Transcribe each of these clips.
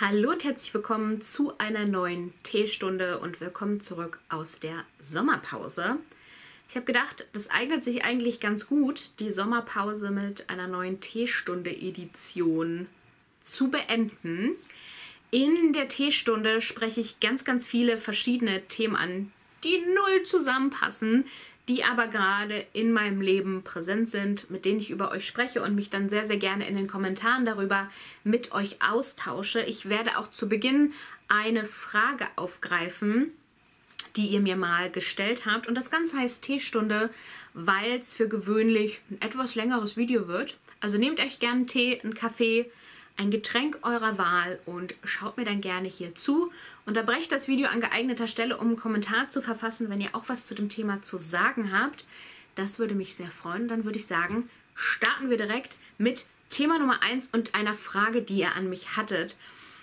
Hallo und herzlich willkommen zu einer neuen Teestunde und willkommen zurück aus der Sommerpause. Ich habe gedacht, das eignet sich eigentlich ganz gut, die Sommerpause mit einer neuen Teestunde-Edition zu beenden. In der Teestunde spreche ich ganz, ganz viele verschiedene Themen an, die null zusammenpassen, die aber gerade in meinem Leben präsent sind, mit denen ich über euch spreche und mich dann sehr, sehr gerne in den Kommentaren darüber mit euch austausche. Ich werde auch zu Beginn eine Frage aufgreifen, die ihr mir mal gestellt habt. Und das Ganze heißt Teestunde, weil es für gewöhnlich ein etwas längeres Video wird. Also nehmt euch gerne Tee, einen Kaffee, ein Getränk eurer Wahl und schaut mir dann gerne hier zu. Unterbrecht das Video an geeigneter Stelle, um einen Kommentar zu verfassen, wenn ihr auch was zu dem Thema zu sagen habt. Das würde mich sehr freuen. Dann würde ich sagen, starten wir direkt mit Thema Nummer 1 und einer Frage, die ihr an mich hattet.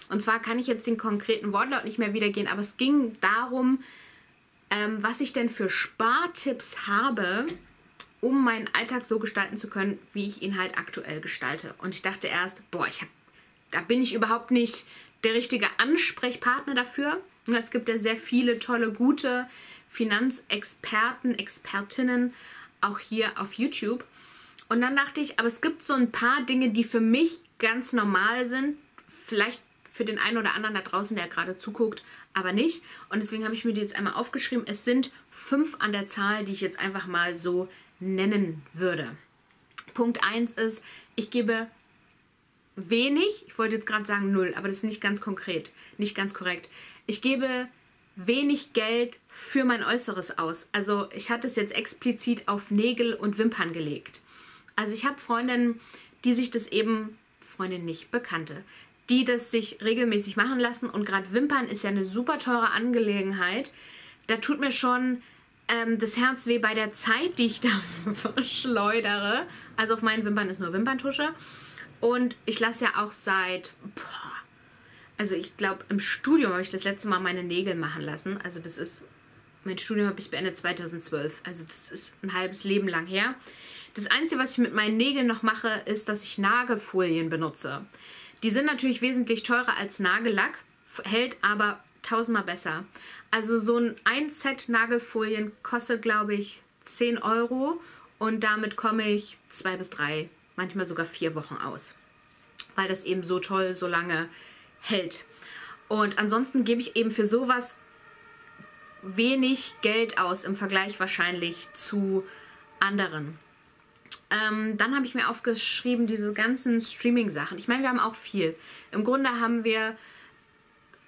Und zwar kann ich jetzt den konkreten Wortlaut nicht mehr wiedergehen, aber es ging darum, ähm, was ich denn für Spartipps habe, um meinen Alltag so gestalten zu können, wie ich ihn halt aktuell gestalte. Und ich dachte erst, boah, ich habe da bin ich überhaupt nicht der richtige Ansprechpartner dafür. Es gibt ja sehr viele tolle, gute Finanzexperten, Expertinnen auch hier auf YouTube. Und dann dachte ich, aber es gibt so ein paar Dinge, die für mich ganz normal sind. Vielleicht für den einen oder anderen da draußen, der gerade zuguckt, aber nicht. Und deswegen habe ich mir die jetzt einmal aufgeschrieben. Es sind fünf an der Zahl, die ich jetzt einfach mal so nennen würde. Punkt 1 ist, ich gebe wenig, ich wollte jetzt gerade sagen null, aber das ist nicht ganz konkret, nicht ganz korrekt. Ich gebe wenig Geld für mein Äußeres aus. Also ich hatte es jetzt explizit auf Nägel und Wimpern gelegt. Also ich habe Freundinnen, die sich das eben, Freundinnen nicht, Bekannte, die das sich regelmäßig machen lassen und gerade Wimpern ist ja eine super teure Angelegenheit. Da tut mir schon ähm, das Herz weh bei der Zeit, die ich da verschleudere. Also auf meinen Wimpern ist nur Wimperntusche. Und ich lasse ja auch seit, boah, also ich glaube, im Studium habe ich das letzte Mal meine Nägel machen lassen. Also das ist, mein Studium habe ich beendet 2012. Also das ist ein halbes Leben lang her. Das Einzige, was ich mit meinen Nägeln noch mache, ist, dass ich Nagelfolien benutze. Die sind natürlich wesentlich teurer als Nagellack, hält aber tausendmal besser. Also so ein, ein Set Nagelfolien kostet, glaube ich, 10 Euro und damit komme ich zwei bis drei manchmal sogar vier Wochen aus, weil das eben so toll, so lange hält. Und ansonsten gebe ich eben für sowas wenig Geld aus im Vergleich wahrscheinlich zu anderen. Ähm, dann habe ich mir aufgeschrieben, diese ganzen Streaming-Sachen. Ich meine, wir haben auch viel. Im Grunde haben wir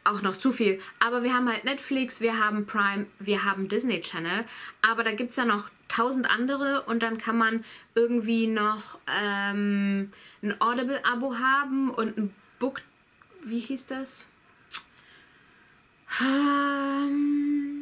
auch noch zu viel. Aber wir haben halt Netflix, wir haben Prime, wir haben Disney Channel. Aber da gibt es ja noch tausend andere und dann kann man irgendwie noch ähm, ein Audible-Abo haben und ein Book, wie hieß das? Ähm,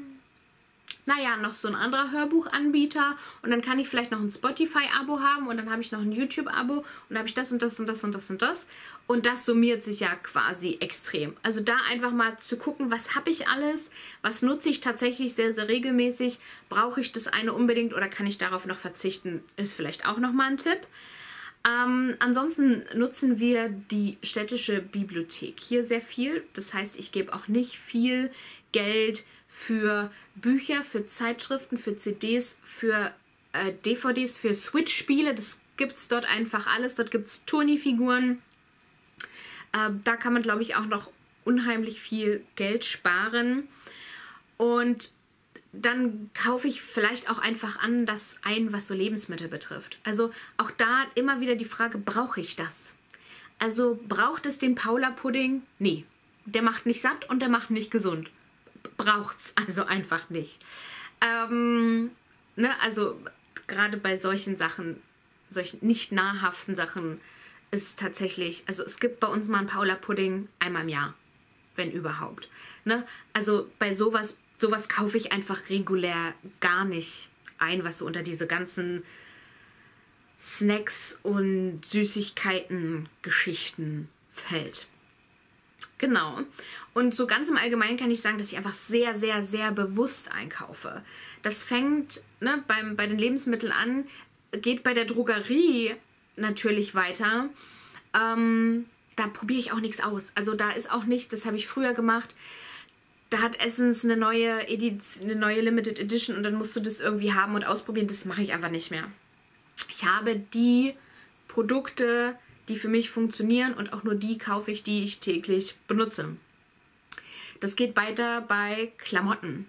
naja, noch so ein anderer Hörbuchanbieter und dann kann ich vielleicht noch ein Spotify-Abo haben und dann habe ich noch ein YouTube-Abo und habe ich das und das und das und das und das und das summiert sich ja quasi extrem. Also da einfach mal zu gucken, was habe ich alles, was nutze ich tatsächlich sehr, sehr regelmäßig, brauche ich das eine unbedingt oder kann ich darauf noch verzichten, ist vielleicht auch nochmal ein Tipp. Ähm, ansonsten nutzen wir die städtische Bibliothek hier sehr viel. Das heißt, ich gebe auch nicht viel Geld für Bücher, für Zeitschriften, für CDs, für äh, DVDs, für Switch-Spiele. Das gibt es dort einfach alles. Dort gibt es Turnifiguren. Äh, da kann man, glaube ich, auch noch unheimlich viel Geld sparen. Und dann kaufe ich vielleicht auch einfach an das ein, was so Lebensmittel betrifft. Also auch da immer wieder die Frage, brauche ich das? Also braucht es den Paula-Pudding? Nee, der macht nicht satt und der macht nicht gesund braucht es also einfach nicht. Ähm, ne, also gerade bei solchen Sachen, solchen nicht nahrhaften Sachen, ist es tatsächlich, also es gibt bei uns mal einen Paula-Pudding einmal im Jahr, wenn überhaupt. Ne? Also bei sowas, sowas kaufe ich einfach regulär gar nicht ein, was so unter diese ganzen Snacks und Süßigkeiten-Geschichten fällt. Genau. Und so ganz im Allgemeinen kann ich sagen, dass ich einfach sehr, sehr, sehr bewusst einkaufe. Das fängt ne, beim, bei den Lebensmitteln an, geht bei der Drogerie natürlich weiter. Ähm, da probiere ich auch nichts aus. Also da ist auch nicht, das habe ich früher gemacht. Da hat Essence eine neue, Edit eine neue Limited Edition und dann musst du das irgendwie haben und ausprobieren. Das mache ich einfach nicht mehr. Ich habe die Produkte, die für mich funktionieren und auch nur die kaufe ich, die ich täglich benutze. Das geht weiter bei Klamotten.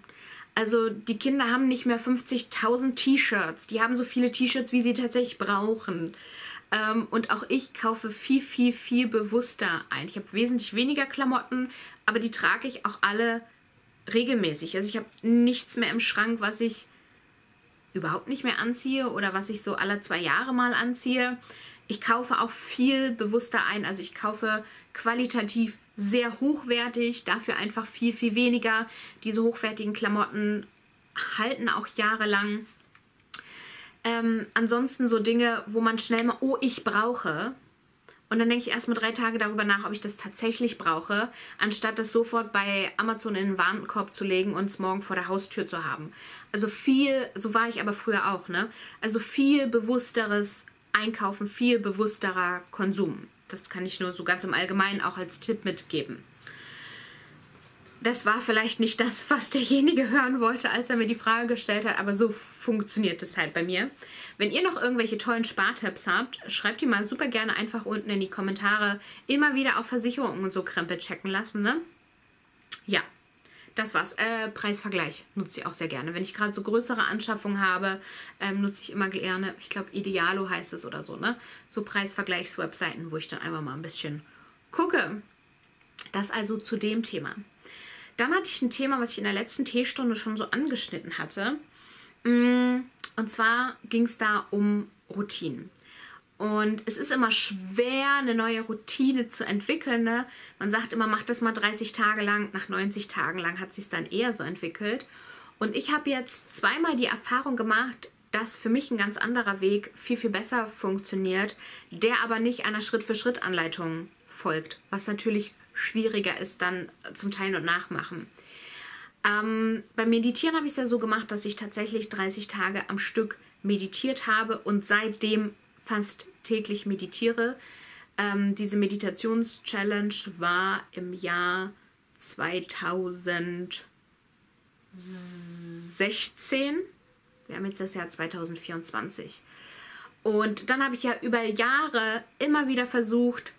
Also die Kinder haben nicht mehr 50.000 T-Shirts. Die haben so viele T-Shirts, wie sie tatsächlich brauchen. Ähm, und auch ich kaufe viel, viel, viel bewusster ein. Ich habe wesentlich weniger Klamotten, aber die trage ich auch alle regelmäßig. Also ich habe nichts mehr im Schrank, was ich überhaupt nicht mehr anziehe oder was ich so alle zwei Jahre mal anziehe. Ich kaufe auch viel bewusster ein. Also ich kaufe qualitativ sehr hochwertig, dafür einfach viel, viel weniger. Diese hochwertigen Klamotten halten auch jahrelang. Ähm, ansonsten so Dinge, wo man schnell mal, oh, ich brauche. Und dann denke ich erstmal drei Tage darüber nach, ob ich das tatsächlich brauche, anstatt das sofort bei Amazon in den Warenkorb zu legen und es morgen vor der Haustür zu haben. Also viel, so war ich aber früher auch, ne? Also viel bewussteres Einkaufen, viel bewussterer Konsum. Das kann ich nur so ganz im Allgemeinen auch als Tipp mitgeben. Das war vielleicht nicht das, was derjenige hören wollte, als er mir die Frage gestellt hat, aber so funktioniert es halt bei mir. Wenn ihr noch irgendwelche tollen Spartipps habt, schreibt die mal super gerne einfach unten in die Kommentare. Immer wieder auch Versicherungen und so Krempel checken lassen, ne? Ja, das war's. Äh, Preisvergleich nutze ich auch sehr gerne. Wenn ich gerade so größere Anschaffungen habe, ähm, nutze ich immer gerne, ich glaube Idealo heißt es oder so, ne? So Preisvergleichswebseiten, wo ich dann einfach mal ein bisschen gucke. Das also zu dem Thema. Dann hatte ich ein Thema, was ich in der letzten Teestunde schon so angeschnitten hatte. Mm, und zwar ging es da um Routinen. Und es ist immer schwer, eine neue Routine zu entwickeln. Ne? Man sagt immer, mach das mal 30 Tage lang. Nach 90 Tagen lang hat sich dann eher so entwickelt. Und ich habe jetzt zweimal die Erfahrung gemacht, dass für mich ein ganz anderer Weg viel, viel besser funktioniert, der aber nicht einer Schritt-für-Schritt-Anleitung folgt, was natürlich schwieriger ist dann zum Teilen und Nachmachen. Ähm, beim Meditieren habe ich es ja so gemacht, dass ich tatsächlich 30 Tage am Stück meditiert habe und seitdem fast täglich meditiere. Ähm, diese Meditations-Challenge war im Jahr 2016. Wir haben jetzt das Jahr 2024. Und dann habe ich ja über Jahre immer wieder versucht,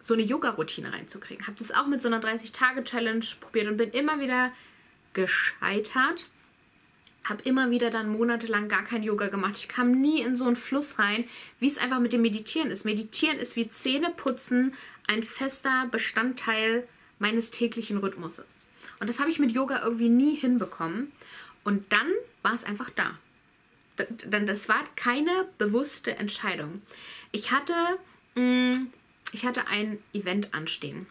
so eine Yoga-Routine reinzukriegen. Habe das auch mit so einer 30-Tage-Challenge probiert und bin immer wieder gescheitert. Habe immer wieder dann monatelang gar kein Yoga gemacht. Ich kam nie in so einen Fluss rein, wie es einfach mit dem Meditieren ist. Meditieren ist wie Zähneputzen ein fester Bestandteil meines täglichen Rhythmuses. Und das habe ich mit Yoga irgendwie nie hinbekommen. Und dann war es einfach da. Denn das war keine bewusste Entscheidung. Ich hatte mm, ich hatte ein Event anstehen,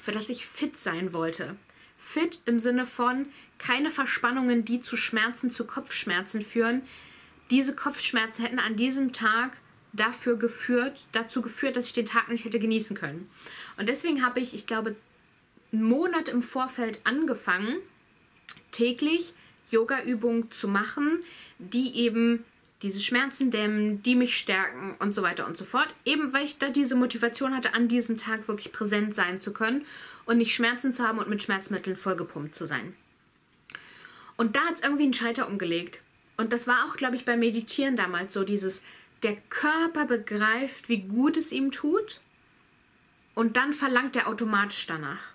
für das ich fit sein wollte. Fit im Sinne von keine Verspannungen, die zu Schmerzen, zu Kopfschmerzen führen. Diese Kopfschmerzen hätten an diesem Tag dafür geführt, dazu geführt, dass ich den Tag nicht hätte genießen können. Und deswegen habe ich, ich glaube, einen Monat im Vorfeld angefangen, täglich Yoga-Übungen zu machen, die eben diese Schmerzen dämmen, die mich stärken und so weiter und so fort. Eben weil ich da diese Motivation hatte, an diesem Tag wirklich präsent sein zu können und nicht Schmerzen zu haben und mit Schmerzmitteln vollgepumpt zu sein. Und da hat es irgendwie einen Schalter umgelegt. Und das war auch, glaube ich, beim Meditieren damals so, dieses, der Körper begreift, wie gut es ihm tut und dann verlangt er automatisch danach.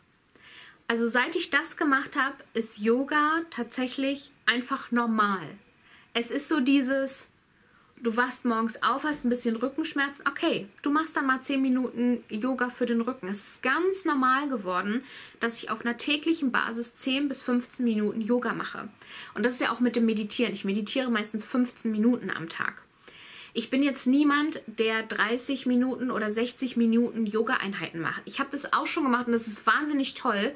Also seit ich das gemacht habe, ist Yoga tatsächlich einfach normal. Es ist so dieses, du wachst morgens auf, hast ein bisschen Rückenschmerzen. Okay, du machst dann mal 10 Minuten Yoga für den Rücken. Es ist ganz normal geworden, dass ich auf einer täglichen Basis 10 bis 15 Minuten Yoga mache. Und das ist ja auch mit dem Meditieren. Ich meditiere meistens 15 Minuten am Tag. Ich bin jetzt niemand, der 30 Minuten oder 60 Minuten Yoga-Einheiten macht. Ich habe das auch schon gemacht und das ist wahnsinnig toll.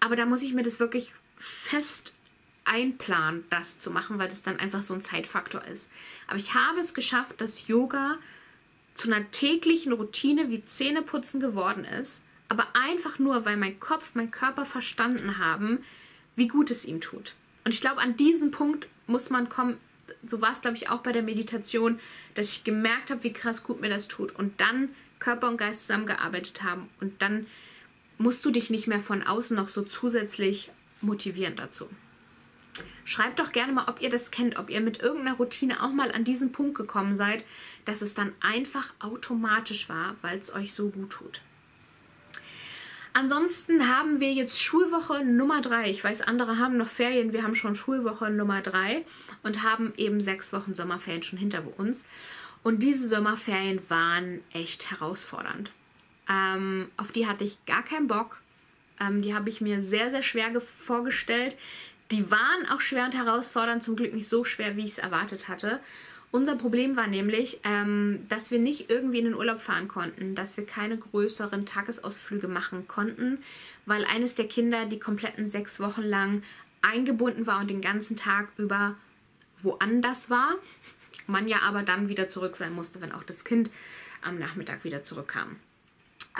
Aber da muss ich mir das wirklich fest einplanen, das zu machen, weil das dann einfach so ein Zeitfaktor ist. Aber ich habe es geschafft, dass Yoga zu einer täglichen Routine wie Zähneputzen geworden ist, aber einfach nur, weil mein Kopf, mein Körper verstanden haben, wie gut es ihm tut. Und ich glaube, an diesen Punkt muss man kommen, so war es, glaube ich, auch bei der Meditation, dass ich gemerkt habe, wie krass gut mir das tut. Und dann Körper und Geist zusammengearbeitet haben und dann musst du dich nicht mehr von außen noch so zusätzlich motivieren dazu. Schreibt doch gerne mal, ob ihr das kennt, ob ihr mit irgendeiner Routine auch mal an diesen Punkt gekommen seid, dass es dann einfach automatisch war, weil es euch so gut tut. Ansonsten haben wir jetzt Schulwoche Nummer 3. Ich weiß, andere haben noch Ferien. Wir haben schon Schulwoche Nummer 3 und haben eben sechs Wochen Sommerferien schon hinter uns. Und diese Sommerferien waren echt herausfordernd. Ähm, auf die hatte ich gar keinen Bock. Ähm, die habe ich mir sehr, sehr schwer vorgestellt. Die waren auch schwer und herausfordernd, zum Glück nicht so schwer, wie ich es erwartet hatte. Unser Problem war nämlich, ähm, dass wir nicht irgendwie in den Urlaub fahren konnten, dass wir keine größeren Tagesausflüge machen konnten, weil eines der Kinder die kompletten sechs Wochen lang eingebunden war und den ganzen Tag über woanders war. Man ja aber dann wieder zurück sein musste, wenn auch das Kind am Nachmittag wieder zurückkam.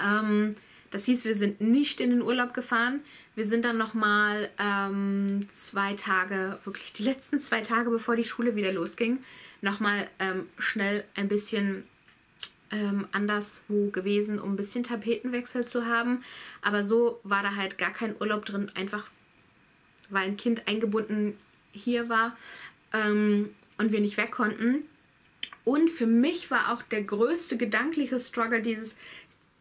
Ähm, das hieß, wir sind nicht in den Urlaub gefahren. Wir sind dann nochmal ähm, zwei Tage, wirklich die letzten zwei Tage, bevor die Schule wieder losging, nochmal ähm, schnell ein bisschen ähm, anderswo gewesen, um ein bisschen Tapetenwechsel zu haben. Aber so war da halt gar kein Urlaub drin, einfach weil ein Kind eingebunden hier war ähm, und wir nicht weg konnten. Und für mich war auch der größte gedankliche Struggle dieses,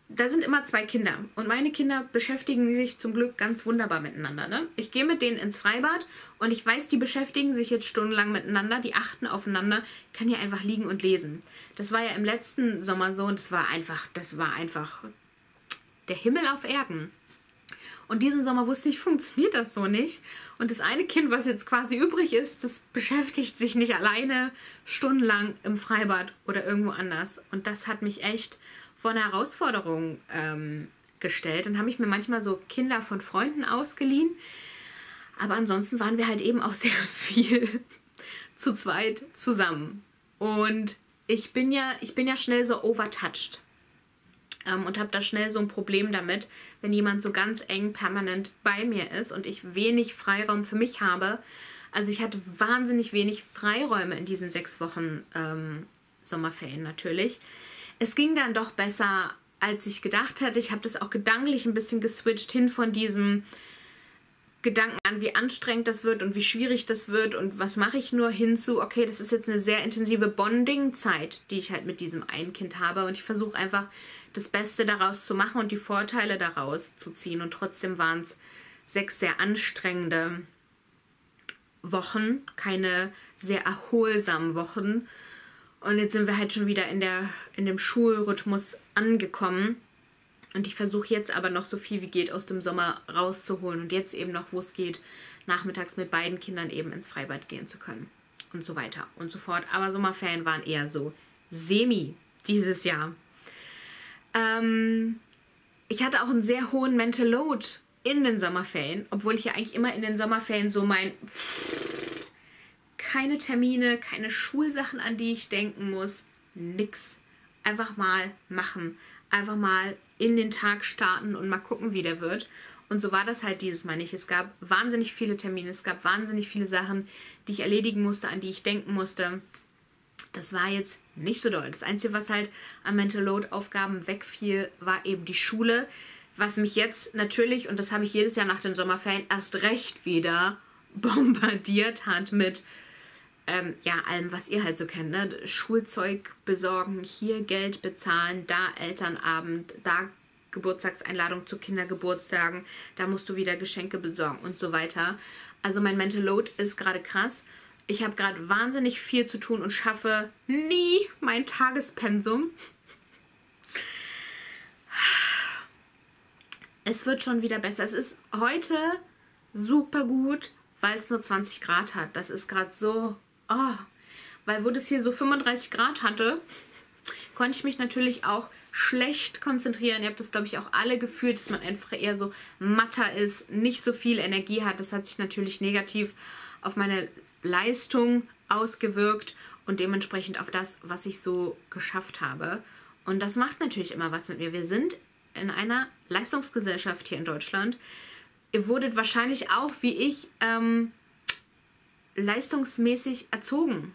da sind immer zwei Kinder und meine Kinder beschäftigen sich zum Glück ganz wunderbar miteinander. Ne? Ich gehe mit denen ins Freibad und ich weiß, die beschäftigen sich jetzt stundenlang miteinander, die achten aufeinander, kann ja einfach liegen und lesen. Das war ja im letzten Sommer so und das war einfach, das war einfach der Himmel auf Erden. Und diesen Sommer wusste ich, funktioniert das so nicht. Und das eine Kind, was jetzt quasi übrig ist, das beschäftigt sich nicht alleine stundenlang im Freibad oder irgendwo anders. Und das hat mich echt vor eine Herausforderung ähm, gestellt. Dann habe ich mir manchmal so Kinder von Freunden ausgeliehen. Aber ansonsten waren wir halt eben auch sehr viel zu zweit zusammen. Und ich bin ja, ich bin ja schnell so overtouched. Ähm, und habe da schnell so ein Problem damit, wenn jemand so ganz eng permanent bei mir ist und ich wenig Freiraum für mich habe. Also ich hatte wahnsinnig wenig Freiräume in diesen sechs Wochen ähm, Sommerferien natürlich es ging dann doch besser, als ich gedacht hatte. Ich habe das auch gedanklich ein bisschen geswitcht hin von diesem Gedanken an, wie anstrengend das wird und wie schwierig das wird und was mache ich nur hinzu, okay, das ist jetzt eine sehr intensive Bonding-Zeit, die ich halt mit diesem einen Kind habe. Und ich versuche einfach das Beste daraus zu machen und die Vorteile daraus zu ziehen. Und trotzdem waren es sechs sehr anstrengende Wochen, keine sehr erholsamen Wochen und jetzt sind wir halt schon wieder in, der, in dem Schulrhythmus angekommen. Und ich versuche jetzt aber noch so viel wie geht aus dem Sommer rauszuholen und jetzt eben noch, wo es geht, nachmittags mit beiden Kindern eben ins Freibad gehen zu können. Und so weiter und so fort. Aber Sommerferien waren eher so semi dieses Jahr. Ähm, ich hatte auch einen sehr hohen Mental Load in den Sommerferien, obwohl ich ja eigentlich immer in den Sommerferien so mein keine Termine, keine Schulsachen, an die ich denken muss. Nix. Einfach mal machen. Einfach mal in den Tag starten und mal gucken, wie der wird. Und so war das halt dieses Mal nicht. Es gab wahnsinnig viele Termine, es gab wahnsinnig viele Sachen, die ich erledigen musste, an die ich denken musste. Das war jetzt nicht so doll. Das Einzige, was halt an Mental Load Aufgaben wegfiel, war eben die Schule. Was mich jetzt natürlich, und das habe ich jedes Jahr nach den Sommerferien erst recht wieder bombardiert hat mit ähm, ja, allem, was ihr halt so kennt, ne? Schulzeug besorgen, hier Geld bezahlen, da Elternabend, da Geburtstagseinladung zu Kindergeburtstagen, da musst du wieder Geschenke besorgen und so weiter. Also mein Mental Load ist gerade krass. Ich habe gerade wahnsinnig viel zu tun und schaffe nie mein Tagespensum. Es wird schon wieder besser. Es ist heute super gut, weil es nur 20 Grad hat. Das ist gerade so oh, weil wo das hier so 35 Grad hatte, konnte ich mich natürlich auch schlecht konzentrieren. Ihr habt das, glaube ich, auch alle gefühlt, dass man einfach eher so matter ist, nicht so viel Energie hat. Das hat sich natürlich negativ auf meine Leistung ausgewirkt und dementsprechend auf das, was ich so geschafft habe. Und das macht natürlich immer was mit mir. Wir sind in einer Leistungsgesellschaft hier in Deutschland. Ihr wurdet wahrscheinlich auch, wie ich, ähm, leistungsmäßig erzogen.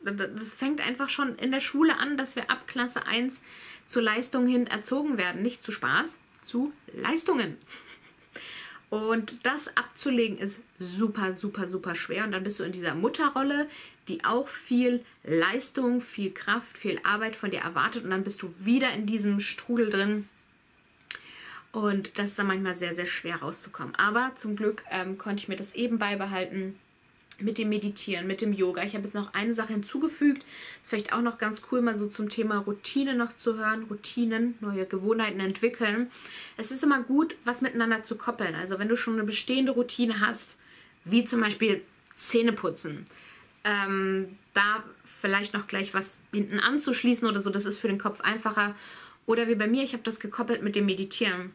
Das fängt einfach schon in der Schule an, dass wir ab Klasse 1 zu Leistungen hin erzogen werden. Nicht zu Spaß, zu Leistungen. Und das abzulegen ist super, super, super schwer. Und dann bist du in dieser Mutterrolle, die auch viel Leistung, viel Kraft, viel Arbeit von dir erwartet. Und dann bist du wieder in diesem Strudel drin. Und das ist dann manchmal sehr, sehr schwer rauszukommen. Aber zum Glück ähm, konnte ich mir das eben beibehalten mit dem Meditieren, mit dem Yoga. Ich habe jetzt noch eine Sache hinzugefügt. Ist vielleicht auch noch ganz cool, mal so zum Thema Routine noch zu hören. Routinen, neue Gewohnheiten entwickeln. Es ist immer gut, was miteinander zu koppeln. Also wenn du schon eine bestehende Routine hast, wie zum Beispiel Zähne putzen, ähm, da vielleicht noch gleich was hinten anzuschließen oder so, das ist für den Kopf einfacher. Oder wie bei mir, ich habe das gekoppelt mit dem Meditieren.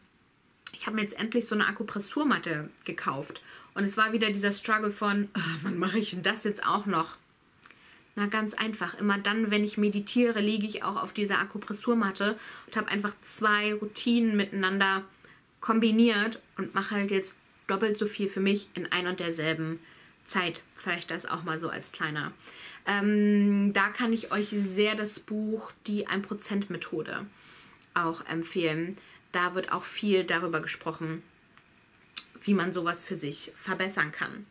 Ich habe mir jetzt endlich so eine Akupressurmatte gekauft und es war wieder dieser Struggle von, oh, wann mache ich denn das jetzt auch noch? Na, ganz einfach. Immer dann, wenn ich meditiere, liege ich auch auf dieser Akupressurmatte und habe einfach zwei Routinen miteinander kombiniert und mache halt jetzt doppelt so viel für mich in ein und derselben Zeit. Vielleicht das auch mal so als kleiner. Ähm, da kann ich euch sehr das Buch Die 1%-Methode auch empfehlen. Da wird auch viel darüber gesprochen, wie man sowas für sich verbessern kann.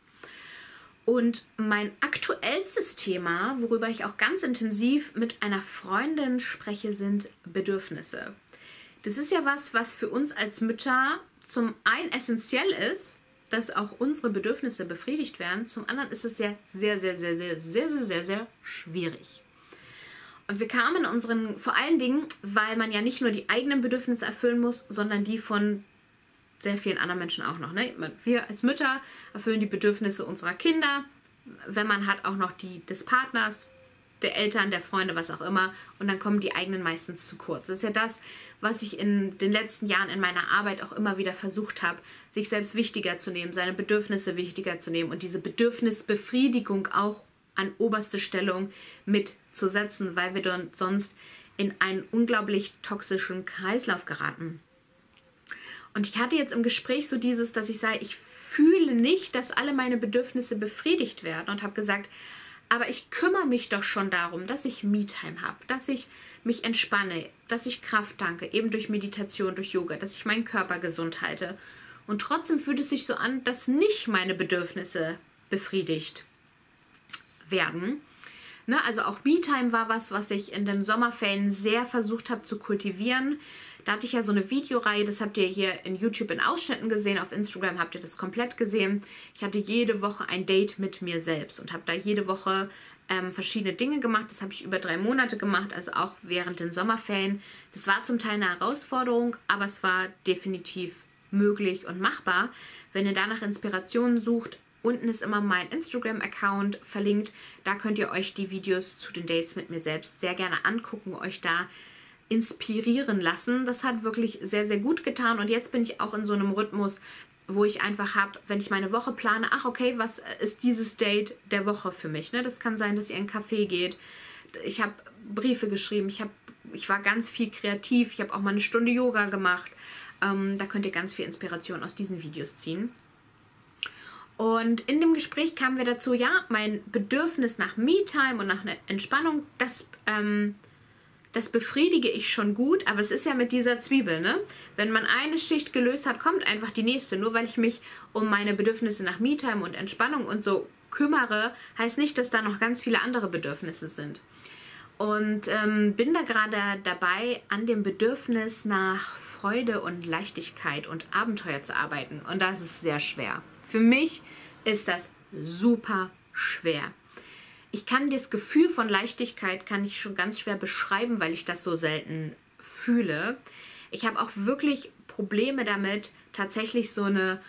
Und mein aktuellstes Thema, worüber ich auch ganz intensiv mit einer Freundin spreche, sind Bedürfnisse. Das ist ja was, was für uns als Mütter zum einen essentiell ist, dass auch unsere Bedürfnisse befriedigt werden. Zum anderen ist es ja sehr, sehr, sehr, sehr, sehr, sehr, sehr, sehr schwierig. Und wir kamen unseren, vor allen Dingen, weil man ja nicht nur die eigenen Bedürfnisse erfüllen muss, sondern die von sehr vielen anderen Menschen auch noch. Ne? Wir als Mütter erfüllen die Bedürfnisse unserer Kinder, wenn man hat auch noch die des Partners, der Eltern, der Freunde, was auch immer. Und dann kommen die eigenen meistens zu kurz. Das ist ja das, was ich in den letzten Jahren in meiner Arbeit auch immer wieder versucht habe, sich selbst wichtiger zu nehmen, seine Bedürfnisse wichtiger zu nehmen und diese Bedürfnisbefriedigung auch an oberste Stellung mitzusetzen, weil wir dann sonst in einen unglaublich toxischen Kreislauf geraten. Und ich hatte jetzt im Gespräch so dieses, dass ich sage, ich fühle nicht, dass alle meine Bedürfnisse befriedigt werden und habe gesagt, aber ich kümmere mich doch schon darum, dass ich Me-Time habe, dass ich mich entspanne, dass ich Kraft danke, eben durch Meditation, durch Yoga, dass ich meinen Körper gesund halte. Und trotzdem fühlt es sich so an, dass nicht meine Bedürfnisse befriedigt werden. Ne, also auch Me-Time war was, was ich in den Sommerferien sehr versucht habe zu kultivieren. Da hatte ich ja so eine Videoreihe, das habt ihr hier in YouTube in Ausschnitten gesehen, auf Instagram habt ihr das komplett gesehen. Ich hatte jede Woche ein Date mit mir selbst und habe da jede Woche ähm, verschiedene Dinge gemacht. Das habe ich über drei Monate gemacht, also auch während den Sommerferien. Das war zum Teil eine Herausforderung, aber es war definitiv möglich und machbar. Wenn ihr danach Inspirationen sucht, unten ist immer mein Instagram-Account verlinkt. Da könnt ihr euch die Videos zu den Dates mit mir selbst sehr gerne angucken, euch da inspirieren lassen. Das hat wirklich sehr, sehr gut getan. Und jetzt bin ich auch in so einem Rhythmus, wo ich einfach habe, wenn ich meine Woche plane, ach okay, was ist dieses Date der Woche für mich? Ne? Das kann sein, dass ihr in einen Café geht. Ich habe Briefe geschrieben, ich, hab, ich war ganz viel kreativ, ich habe auch mal eine Stunde Yoga gemacht. Ähm, da könnt ihr ganz viel Inspiration aus diesen Videos ziehen. Und in dem Gespräch kamen wir dazu, ja, mein Bedürfnis nach Me-Time und nach Entspannung, das ähm, das befriedige ich schon gut, aber es ist ja mit dieser Zwiebel, ne? Wenn man eine Schicht gelöst hat, kommt einfach die nächste. Nur weil ich mich um meine Bedürfnisse nach Me-Time und Entspannung und so kümmere, heißt nicht, dass da noch ganz viele andere Bedürfnisse sind. Und ähm, bin da gerade dabei, an dem Bedürfnis nach Freude und Leichtigkeit und Abenteuer zu arbeiten. Und das ist sehr schwer. Für mich ist das super schwer ich kann das Gefühl von Leichtigkeit kann ich schon ganz schwer beschreiben, weil ich das so selten fühle. Ich habe auch wirklich Probleme damit, tatsächlich so eine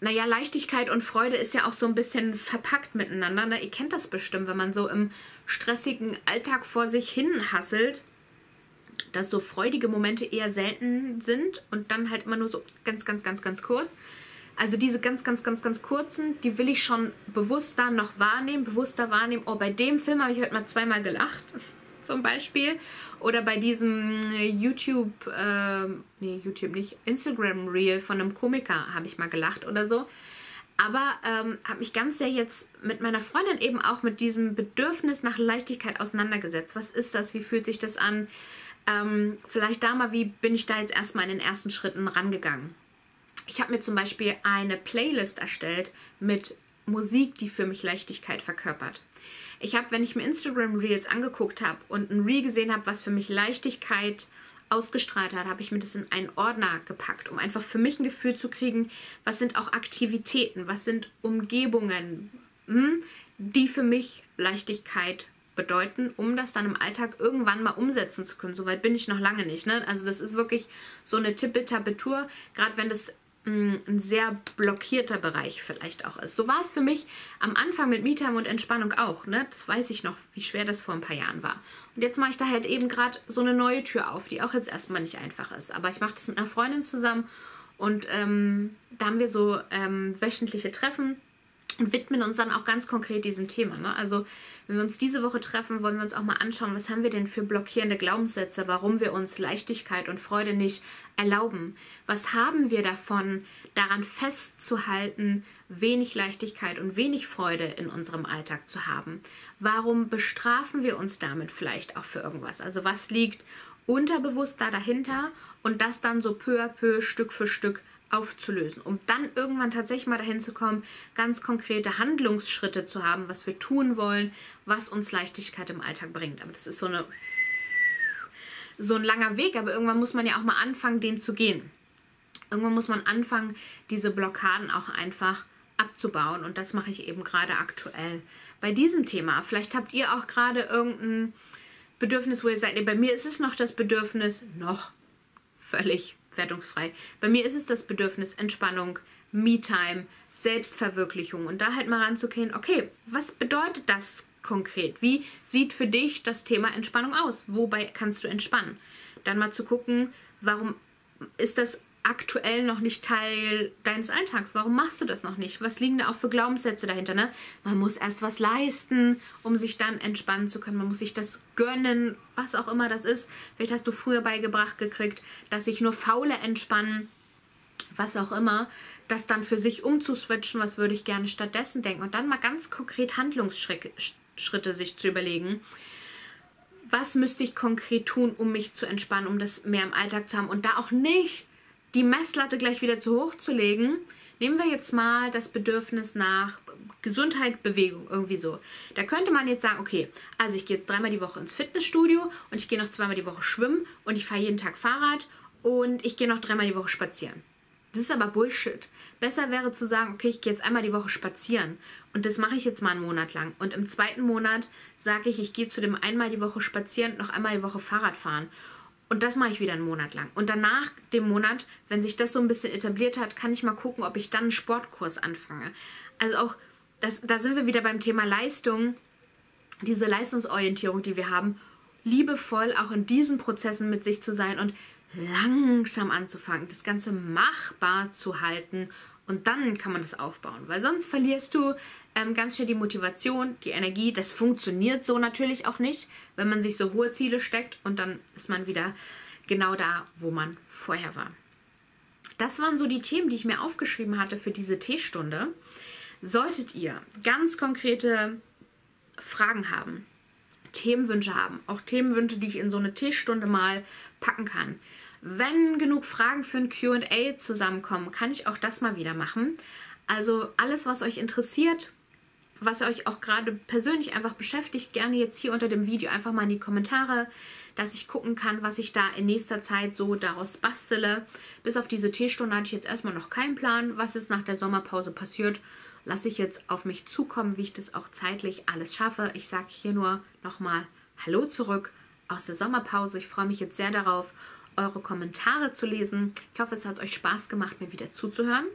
naja, Leichtigkeit und Freude ist ja auch so ein bisschen verpackt miteinander. Ne? Ihr kennt das bestimmt, wenn man so im stressigen Alltag vor sich hin hasselt, dass so freudige Momente eher selten sind und dann halt immer nur so ganz, ganz, ganz, ganz kurz. Also diese ganz, ganz, ganz, ganz kurzen, die will ich schon bewusster noch wahrnehmen, bewusster wahrnehmen. Oh, bei dem Film habe ich heute mal zweimal gelacht, zum Beispiel. Oder bei diesem YouTube, äh, nee, YouTube nicht, Instagram-Reel von einem Komiker habe ich mal gelacht oder so. Aber ähm, habe mich ganz sehr jetzt mit meiner Freundin eben auch mit diesem Bedürfnis nach Leichtigkeit auseinandergesetzt. Was ist das? Wie fühlt sich das an? Ähm, vielleicht da mal, wie bin ich da jetzt erstmal in den ersten Schritten rangegangen? Ich habe mir zum Beispiel eine Playlist erstellt mit Musik, die für mich Leichtigkeit verkörpert. Ich habe, wenn ich mir Instagram Reels angeguckt habe und ein Reel gesehen habe, was für mich Leichtigkeit ausgestrahlt hat, habe ich mir das in einen Ordner gepackt, um einfach für mich ein Gefühl zu kriegen, was sind auch Aktivitäten, was sind Umgebungen, hm, die für mich Leichtigkeit bedeuten, um das dann im Alltag irgendwann mal umsetzen zu können. Soweit bin ich noch lange nicht. Ne? Also das ist wirklich so eine Tippetappe-Tour, gerade wenn das ein sehr blockierter Bereich vielleicht auch ist. So war es für mich am Anfang mit Me-Time und Entspannung auch. Ne? Das weiß ich noch, wie schwer das vor ein paar Jahren war. Und jetzt mache ich da halt eben gerade so eine neue Tür auf, die auch jetzt erstmal nicht einfach ist. Aber ich mache das mit einer Freundin zusammen und ähm, da haben wir so ähm, wöchentliche Treffen und widmen uns dann auch ganz konkret diesem Thema. Ne? Also wenn wir uns diese Woche treffen, wollen wir uns auch mal anschauen, was haben wir denn für blockierende Glaubenssätze, warum wir uns Leichtigkeit und Freude nicht erlauben. Was haben wir davon, daran festzuhalten, wenig Leichtigkeit und wenig Freude in unserem Alltag zu haben? Warum bestrafen wir uns damit vielleicht auch für irgendwas? Also was liegt unterbewusst da dahinter und das dann so peu à peu, Stück für Stück aufzulösen, um dann irgendwann tatsächlich mal dahin zu kommen, ganz konkrete Handlungsschritte zu haben, was wir tun wollen, was uns Leichtigkeit im Alltag bringt. Aber das ist so eine so ein langer Weg, aber irgendwann muss man ja auch mal anfangen, den zu gehen. Irgendwann muss man anfangen, diese Blockaden auch einfach abzubauen und das mache ich eben gerade aktuell bei diesem Thema. Vielleicht habt ihr auch gerade irgendein Bedürfnis, wo ihr sagt, nee, bei mir ist es noch das Bedürfnis, noch völlig wertungsfrei. Bei mir ist es das Bedürfnis Entspannung, Me-Time, Selbstverwirklichung und da halt mal ranzugehen, okay, was bedeutet das konkret? Wie sieht für dich das Thema Entspannung aus? Wobei kannst du entspannen? Dann mal zu gucken, warum ist das aktuell noch nicht Teil deines Alltags? Warum machst du das noch nicht? Was liegen da auch für Glaubenssätze dahinter? Ne? Man muss erst was leisten, um sich dann entspannen zu können. Man muss sich das gönnen, was auch immer das ist. Vielleicht hast du früher beigebracht gekriegt, dass sich nur Faule entspannen, was auch immer. Das dann für sich umzuswitchen, was würde ich gerne stattdessen denken. Und dann mal ganz konkret Handlungsschritte sich zu überlegen was müsste ich konkret tun, um mich zu entspannen, um das mehr im Alltag zu haben und da auch nicht die Messlatte gleich wieder zu hoch zu legen, nehmen wir jetzt mal das Bedürfnis nach Gesundheit, Bewegung, irgendwie so. Da könnte man jetzt sagen, okay, also ich gehe jetzt dreimal die Woche ins Fitnessstudio und ich gehe noch zweimal die Woche schwimmen und ich fahre jeden Tag Fahrrad und ich gehe noch dreimal die Woche spazieren. Das ist aber Bullshit. Besser wäre zu sagen, okay, ich gehe jetzt einmal die Woche spazieren und das mache ich jetzt mal einen Monat lang. Und im zweiten Monat sage ich, ich gehe zu dem einmal die Woche spazieren und noch einmal die Woche Fahrrad fahren. Und das mache ich wieder einen Monat lang. Und danach, dem Monat, wenn sich das so ein bisschen etabliert hat, kann ich mal gucken, ob ich dann einen Sportkurs anfange. Also auch, das, da sind wir wieder beim Thema Leistung. Diese Leistungsorientierung, die wir haben, liebevoll auch in diesen Prozessen mit sich zu sein und langsam anzufangen, das Ganze machbar zu halten und dann kann man das aufbauen, weil sonst verlierst du ähm, ganz schnell die Motivation, die Energie. Das funktioniert so natürlich auch nicht, wenn man sich so hohe Ziele steckt und dann ist man wieder genau da, wo man vorher war. Das waren so die Themen, die ich mir aufgeschrieben hatte für diese Teestunde. Solltet ihr ganz konkrete Fragen haben, Themenwünsche haben, auch Themenwünsche, die ich in so eine Teestunde mal packen kann, wenn genug Fragen für ein QA zusammenkommen, kann ich auch das mal wieder machen. Also alles, was euch interessiert, was euch auch gerade persönlich einfach beschäftigt, gerne jetzt hier unter dem Video einfach mal in die Kommentare, dass ich gucken kann, was ich da in nächster Zeit so daraus bastele. Bis auf diese Teestunde hatte ich jetzt erstmal noch keinen Plan, was jetzt nach der Sommerpause passiert. Lasse ich jetzt auf mich zukommen, wie ich das auch zeitlich alles schaffe. Ich sage hier nur nochmal Hallo zurück aus der Sommerpause. Ich freue mich jetzt sehr darauf eure Kommentare zu lesen. Ich hoffe, es hat euch Spaß gemacht, mir wieder zuzuhören.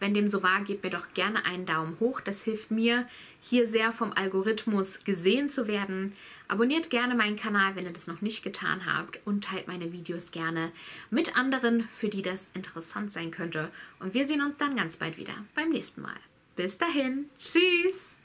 Wenn dem so war, gebt mir doch gerne einen Daumen hoch. Das hilft mir, hier sehr vom Algorithmus gesehen zu werden. Abonniert gerne meinen Kanal, wenn ihr das noch nicht getan habt und teilt meine Videos gerne mit anderen, für die das interessant sein könnte. Und wir sehen uns dann ganz bald wieder beim nächsten Mal. Bis dahin, tschüss!